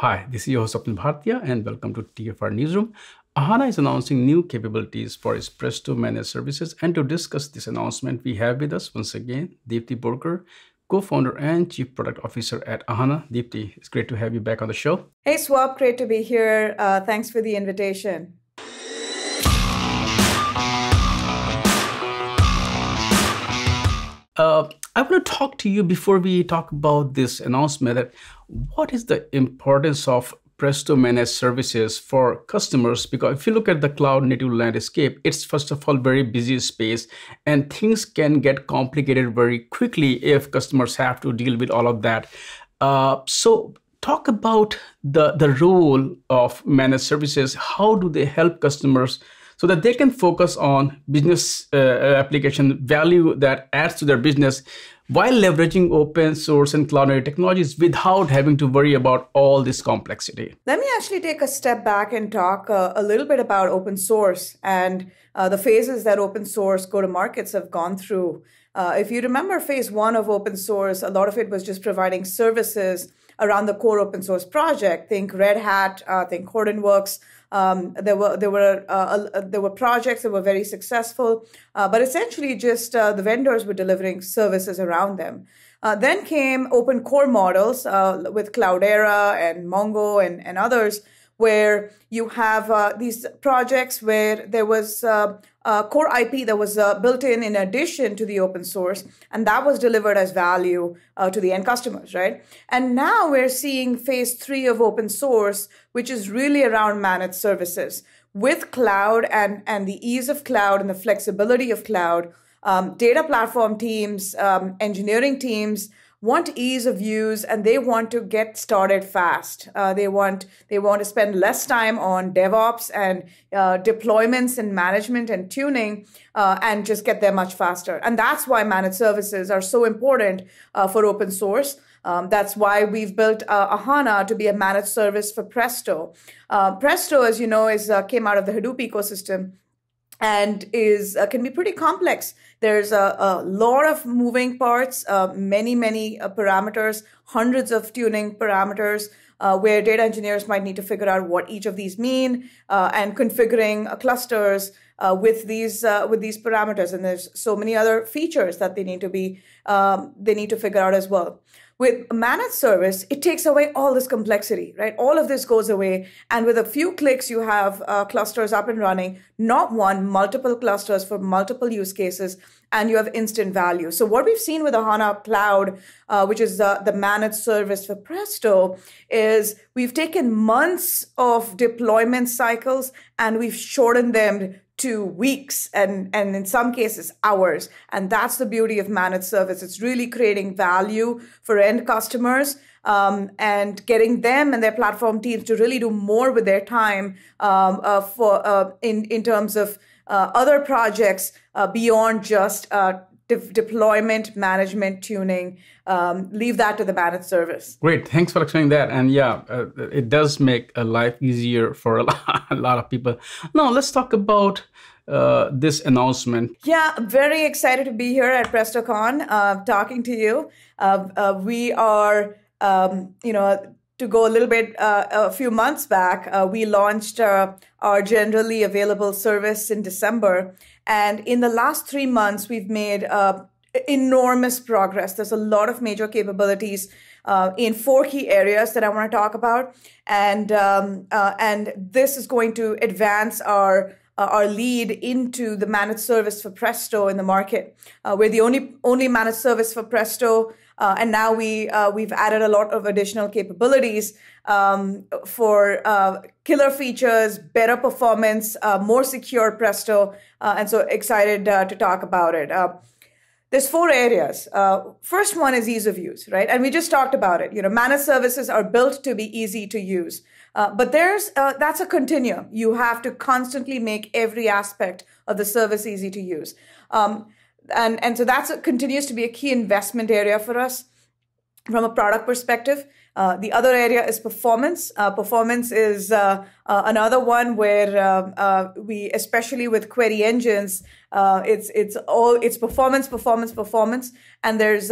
Hi, this is your host Swapnil Bhartiya and welcome to TFiR Newsroom. Ahana is announcing new capabilities for its Presto managed services. And to discuss this announcement, we have with us once again Dipti Borkar, co-founder and chief product officer at Ahana. Dipti, it's great to have you back on the show. Hey Swap, great to be here. Uh, thanks for the invitation. Uh, I want to talk to you before we talk about this announcement. That what is the importance of Presto managed services for customers because if you look at the cloud native landscape, it's first of all very busy space and things can get complicated very quickly if customers have to deal with all of that. Uh, so talk about the, the role of managed services. How do they help customers so that they can focus on business uh, application value that adds to their business while leveraging open source and cloud technologies without having to worry about all this complexity. Let me actually take a step back and talk uh, a little bit about open source and uh, the phases that open source go to markets have gone through. Uh, if you remember phase one of open source, a lot of it was just providing services around the core open source project. Think Red Hat, uh, think Hortonworks, um, there were there were uh, there were projects that were very successful, uh, but essentially just uh, the vendors were delivering services around them. Uh, then came open core models with Cloudera and Mongo and, and others, where you have these projects where there was uh, core IP that was uh, built in in addition to the open source, and that was delivered as value uh, to the end customers, right? And now we're seeing phase three of open source, which is really around managed services. With cloud and, and the ease of cloud and the flexibility of cloud, um, data platform teams, um, engineering teams, want ease of use and they want to get started fast. Uh, they want they want to spend less time on DevOps and uh, deployments and management and tuning, uh, and just get there much faster. And that's why managed services are so important uh, for open source. Um, that's why we've built uh, Ahana to be a managed service for Presto. Uh, Presto, as you know, is came out of the Hadoop ecosystem and is uh, can be pretty complex. There's a, a lot of moving parts, uh, many many uh, parameters, hundreds of tuning parameters. Uh, where data engineers might need to figure out what each of these mean uh, and configuring uh, clusters with these with these parameters and there's so many other features that they need to be um, they need to figure out as well with a managed service, it takes away all this complexity, right? All of this goes away. And with a few clicks, you have uh, clusters up and running, not one, multiple clusters for multiple use cases, and you have instant value. So what we've seen with Ahana Cloud, uh, which is uh, the managed service for Presto, is we've taken months of deployment cycles and we've shortened them to weeks and, and in some cases hours. And that's the beauty of managed service. It's really creating value for end customers um, and getting them and their platform teams to really do more with their time um, uh, for uh, in in terms of uh, other projects uh, beyond just uh, de- deployment, management, tuning. Um, leave that to the managed service. Great, thanks for explaining that. And yeah, uh, it does make a life easier for a lot, a lot of people. Now let's talk about uh, this announcement. Yeah, very excited to be here at PrestoCon, uh, talking to you. Uh, uh we are, um, you know, to go a little bit uh, a few months back, uh, we launched our generally available service in December. And in the last three months, we've made enormous progress. There's a lot of major capabilities uh, in four key areas that I want to talk about, and um, uh, and this is going to advance our uh, our lead into the managed service for Presto in the market. Uh, we're the only only managed service for Presto, uh, and now we uh, we've added a lot of additional capabilities um, for uh, killer features, better performance, uh, more secure Presto, and so excited to talk about it there's four areas. Uh, first one is ease of use, right? And we just talked about it. You know, managed services are built to be easy to use. Uh, but there's uh, that's a continuum. You have to constantly make every aspect of the service easy to use, um, and and so that's a, continues to be a key investment area for us from a product perspective. Uh, the other area is performance. Uh, performance is uh, uh another one where um, uh, we, especially with query engines, uh, it's it's all it's performance, performance, performance, and there's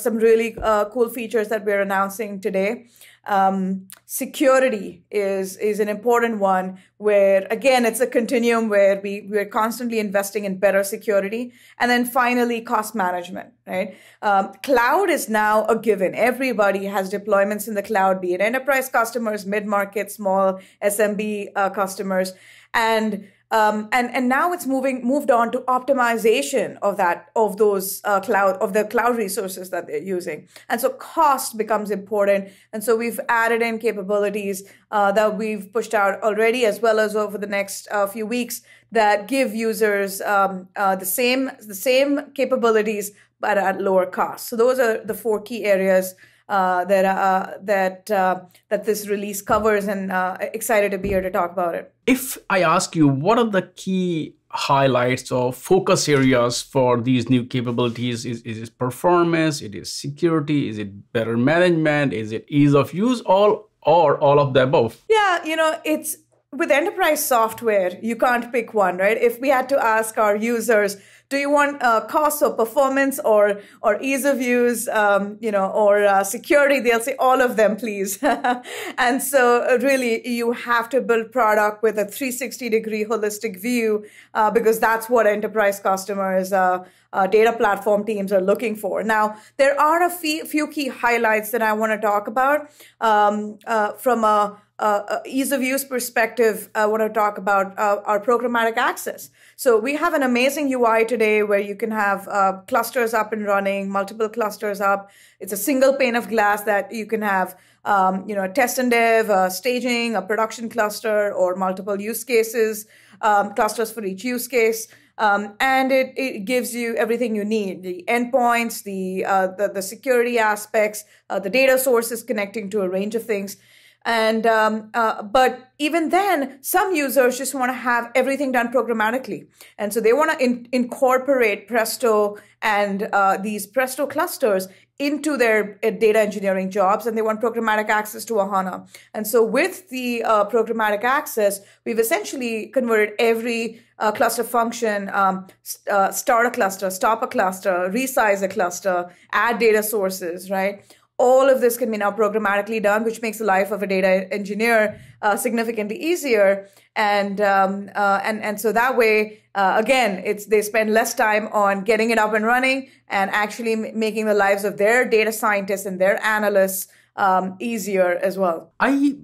some really cool features that we're announcing today. Um, security is is an important one where again it's a continuum where we we're constantly investing in better security. And then finally cost management right? Um, cloud is now a given. Everybody has deployments in the cloud be it enterprise customers mid-market small smb uh, customers. And um, and and now it's moving moved on to optimization of that of those uh, cloud of the cloud resources that they're using, and so cost becomes important. And so we've added in capabilities uh, that we've pushed out already, as well as over the next uh, few weeks that give users um, uh, the same the same capabilities but at lower cost. So those are the four key areas uh, that uh, that uh, that this release covers, and uh, excited to be here to talk about it. If I ask you, what are the key highlights or focus areas for these new capabilities? Is, is it performance? It is security? Is it better management? Is it ease of use? All or all of the above? Yeah, you know, it's with enterprise software, you can't pick one, right? If we had to ask our users, do you want uh, cost or performance or or ease of use um, you know or uh, security they'll say all of them please and so uh, really you have to build product with a 360 degree holistic view uh, because that's what enterprise customers uh, uh, data platform teams are looking for. Now, there are a few, few key highlights that I want to talk about um, from a uh, ease of use perspective, I want to talk about uh, our programmatic access. So we have an amazing UI today where you can have uh, clusters up and running, multiple clusters up. It's a single pane of glass that you can have, um, you know, test and dev, uh, staging, a production cluster, or multiple use cases, um, clusters for each use case. Um, and it, it gives you everything you need the endpoints the uh, the, the security aspects uh, the data sources connecting to a range of things and um, uh, but even then, some users just want to have everything done programmatically, and so they want to in- incorporate Presto and uh, these Presto clusters into their uh, data engineering jobs, and they want programmatic access to Ahana. And so, with the uh, programmatic access, we've essentially converted every uh, cluster function, um, uh, start a cluster, stop a cluster, resize a cluster, add data sources, right? All of this can be now programmatically done, which makes the life of a data engineer uh, significantly easier. And um, uh, and and so that way, uh, again, it's they spend less time on getting it up and running and actually m- making the lives of their data scientists and their analysts um, easier as well. I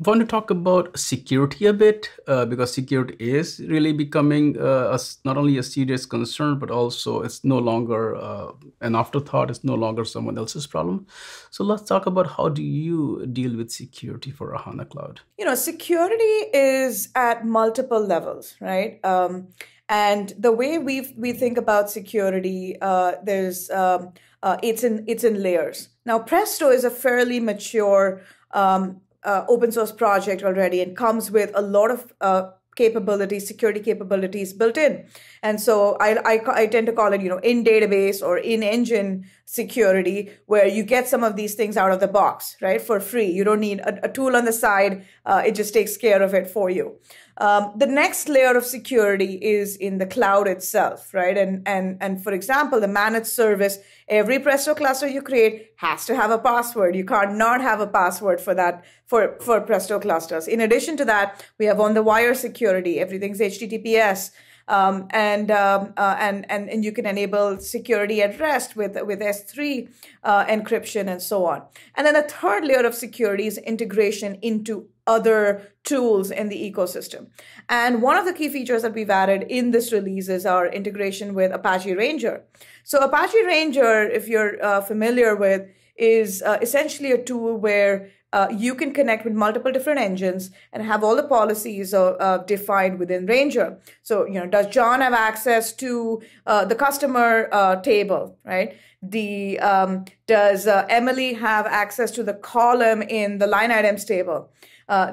want to talk about security a bit uh, because security is really becoming uh, a, not only a serious concern but also it's no longer uh, an afterthought it's no longer someone else's problem. So let's talk about how do you deal with security for ahana cloud? You know security is at multiple levels right? Um, and the way we we think about security uh, there's um, uh, it's in it's in layers. Now presto is a fairly mature um, uh, open source project already and comes with a lot of uh, capabilities, security capabilities built in. And so I, I, I, tend to call it, you know, in database or in engine security, where you get some of these things out of the box, right, for free. You don't need a, a tool on the side. Uh, it just takes care of it for you. Um, the next layer of security is in the cloud itself, right? And and and for example, the managed service, every Presto cluster you create has to have a password. You can't not have a password for that for for Presto clusters. In addition to that, we have on the wire security. Everything's HTTPS. Um, and, um, uh, and and and you can enable security at rest with with S3 uh, encryption and so on. And then the third layer of security is integration into other tools in the ecosystem. And one of the key features that we've added in this release is our integration with Apache Ranger. So Apache Ranger, if you're uh, familiar with, is uh, essentially a tool where uh, you can connect with multiple different engines and have all the policies uh, uh, defined within Ranger. So, you know, does John have access to uh, the customer uh, table, right? The um, does uh, Emily have access to the column in the line items table?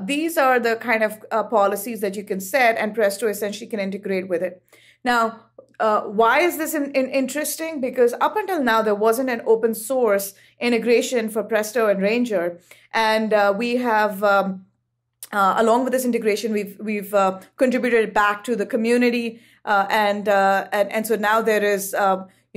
these are the kind of policies that you can set, and Presto essentially can integrate with it. Now, uh, why is this in, in interesting? Because up until now, there wasn't an open source integration for Presto and Ranger. And uh, we have, um, uh, along with this integration, we've, we've uh, contributed back to the community. Uh, and, and, and so now there is,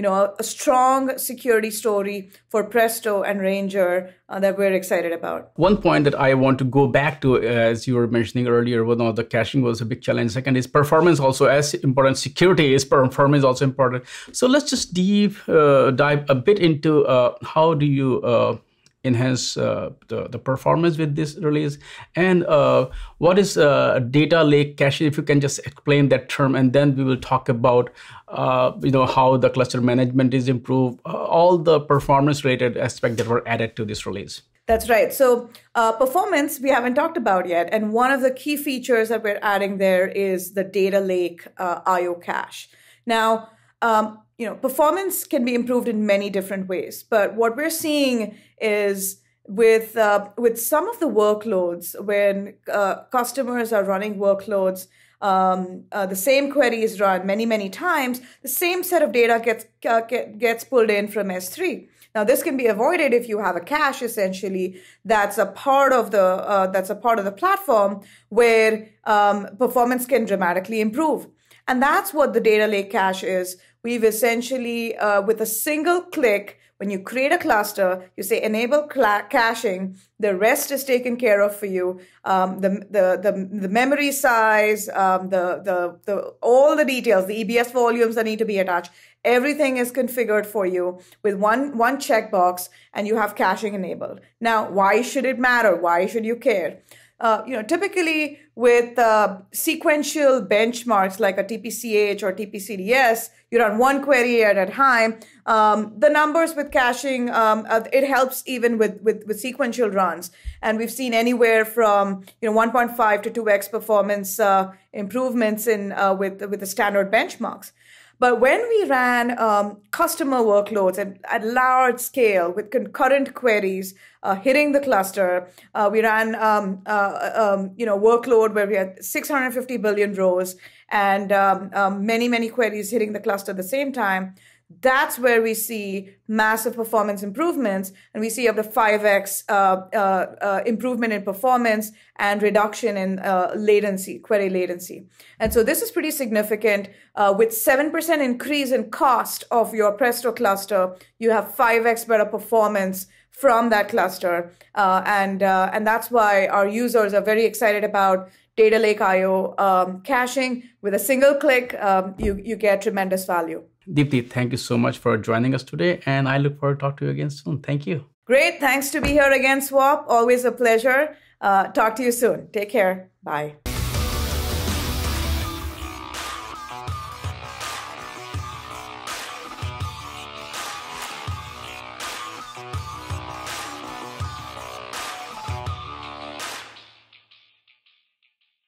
you know, a, a strong security story for Presto and Ranger uh, that we're excited about. One point that I want to go back to, uh, as you were mentioning earlier, one of the caching was a big challenge. Second is performance also as important. Security is performance also important. So let's just deep uh, dive a bit into uh, how do you uh, enhance uh, the, the performance with this release and uh, what is uh, data lake caching if you can just explain that term and then we will talk about uh, you know how the cluster management is improved uh, all the performance related aspects that were added to this release that's right. So, uh, performance we haven't talked about yet. And one of the key features that we're adding there is the data lake IO cache. Now, um, you know, performance can be improved in many different ways. But what we're seeing is with uh, with some of the workloads when uh, customers are running workloads. Um, uh, the same query is run many many times. The same set of data gets uh, get, gets pulled in from S3. Now, this can be avoided if you have a cache essentially that's a part of the uh, that's a part of the platform where um, performance can dramatically improve. And that's what the data lake cache is. We've essentially, uh, with a single click, when you create a cluster, you say enable caching. The rest is taken care of for you. Um, the, the, the, the memory size, um, the, the, the, all the details, the EBS volumes that need to be attached, everything is configured for you with one, one checkbox and you have caching enabled. Now, why should it matter? Why should you care? Uh, you know, typically with uh, sequential benchmarks like a TPCH or TPCDS, you run one query at a time. Um, the numbers with caching, um, uh, it helps even with, with, with sequential runs. And we've seen anywhere from, you know, 1.5 to 2x performance uh, improvements in uh, with, with the standard benchmarks. But when we ran um, customer workloads at, at, large scale with concurrent queries uh, hitting the cluster, uh, we ran um, uh, um, you know workload where we had 650 billion rows and um, um, many many queries hitting the cluster at the same time that's where we see massive performance improvements and we see up to 5x uh, uh, uh, improvement in performance and reduction in uh, latency query latency. And so this is pretty significant uh, with 7% increase in cost of your presto cluster you have 5x better performance from that cluster. Uh, and and that's why our users are very excited about data lake io um, caching. With a single click um, you, you get tremendous value Dipti, thank you so much for joining us today, and I look forward to talk to you again soon. Thank you. Great. Thanks to be here again, Swap. Always a pleasure. Uh, talk to you soon. Take care. Bye.